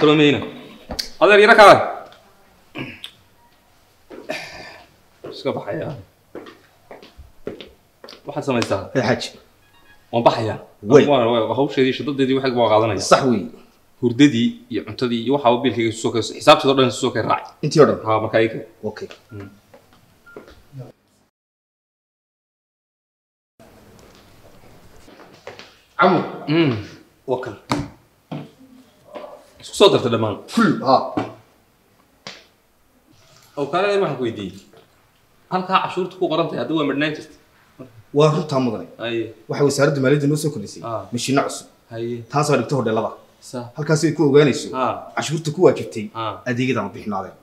kaloo mayna adeer yara kaale iska baxayaa waxaad samaysaa ee xaaji waan baxayaa hawsheedii shadadeedii waxay waa qaadanaya sax wey hurdadii iyo cuntadii iyo waxaaba biilkayga isu soo kay xisaabteeda o dhan isu soo kay raaci intii o dhan haa markaa ii kale okay camu waa kan soo darta dhammaan kaale waxaan ku weydiiyey halkaa cashuurta ku qoran tahay hadda waa midhnaan jirta waa runtaa mudane waxay wasaaradda maaliyadda noo soo kordhisay mashiinno cusub taasoo dhigta hodheelada halkaas ay ku ogaanayso cashuurta ku waajibtay adeegyadaan bixinaadeen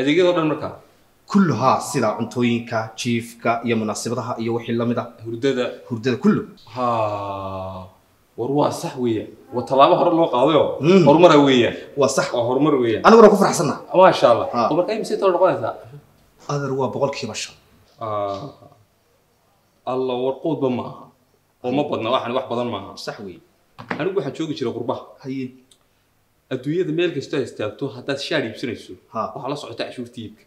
adeegyada o dhan markaa kulluhaa sida cuntooyinka jiifka iyo munaasabadaha iyo wixii la mid ah hurdada hurdada kullu war waa sax weeyaan waa tallaabo hore loo qaadayo. Mm. horumara weeyaan waa sax. Waa horumar weeyaan aniguna ku faraxsanna. Maasha allah Ah. oo markaa imise tolo noqonaysaa? Adeer waa boqolkiiba shan. Alla warquudba ma aha oo ma badna waxan wax badan maaha. Sax wey anigu waxaan joogi jiray qurbaha haye adduunyada meel kastoo ay istaagto haddaad shaar iibsanayso waxaa la socota cashuurta iibka.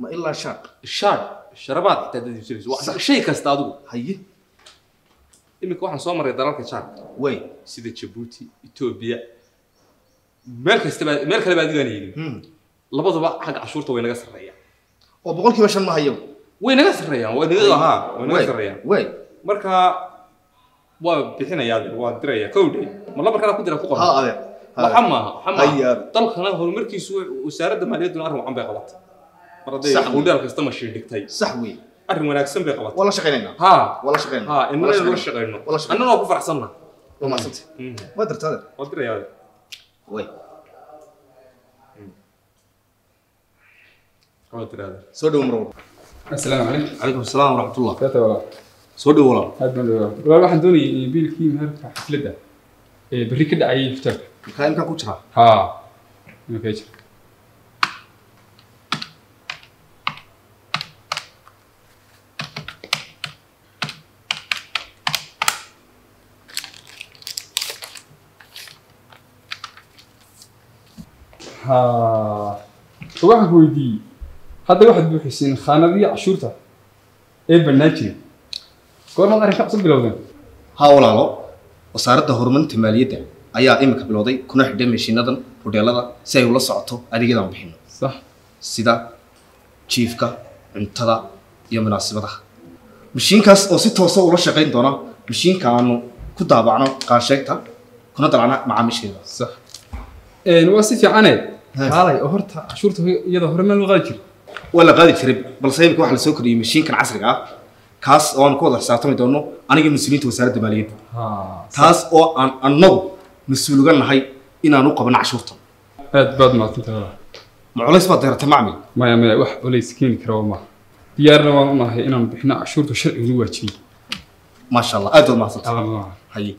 Ma ilaa shan shaar sharabaad xitaa haddaad iibsanayso. Shay kasta adigu haye iminka waxaan soo maray dalalka jaarka way. Sida jabuuti etoobiya meel kastaba meel kaleba adigaan yeelin Hmm. labaduba xagga cashuurta way naga sarreeyaan. Oo boqolkiiba shan ma hayo. Way naga sarreeyaan way naga haa way naga sarreeyaan. Way. Marka waa bixinayaa waa diraya kowdhe ma labarkana ku dira ku haa qoran adeer waxa maaha waxa maaha dalkana horumarkiisu wasaaradda maaliyadduna arrin wacan bay qabatay mar hadday Sax. hudhaal kasta mashiin dhigtay sax wey arrin wanaagsan bay qabatay wala shaqeynayna ha. Wala shaqeynayna ha inna wala shaqeyno annagoo ku faraxsanna waa maasanta mm. waa dartaada waa dirayaada way. Mm. Waa diraada soo dhow marwal assalaamu calaykum calaykum assalaam waraxmatullah taata walaal soo dhow walaal aad baan dhowaal walaal waxaan doonayay eh, biilkii meherka xafladda. Ee berri ka dhacayay iftaarka maxaa imkaa ku jira? Ha. Imkaa jira. waxaan ku weydiiyey hadda waxaad buuxiseen khaanadihii cashuurta ee bannaan jira goormaad arrinka cusub bilowdeen? Ha walaalo. Wasaaradda horumarinta maaliyadda ayaa imika bilowday kuna xidhay mashiinadan hudheelada si ay ula socoto adeegyadan bixino sax. Sida jiifka cuntada iyo munaasibadaha mashiinkaas oo si toosa ula shaqayn doona mashiinka aanu ku daabacno qaansheegta kuna dalacna macaamisheeda sax waa si fiicane Haa. kaalay oo horta cashuurta iyada hore meel qaadi jir waa la qaadi jiray balse imika waxaa la soo kordhiyey mashiinkan casriga ah. Kaas oo aan ku wada xisaabtami doono aniga mas'uuliyiinta wasaaradda maaliyadda taas oo aan annagu mas'uul uga nahay inaan u qabno cashuurta aad baad mahadsantahay ma culays baad deeratay macmil maya maya wax culays keeni kara maaha diyaarna waan u nahay inaan bixino cashuurta sharcigu waajibiyey. Maasha allah aad baad mahadsantay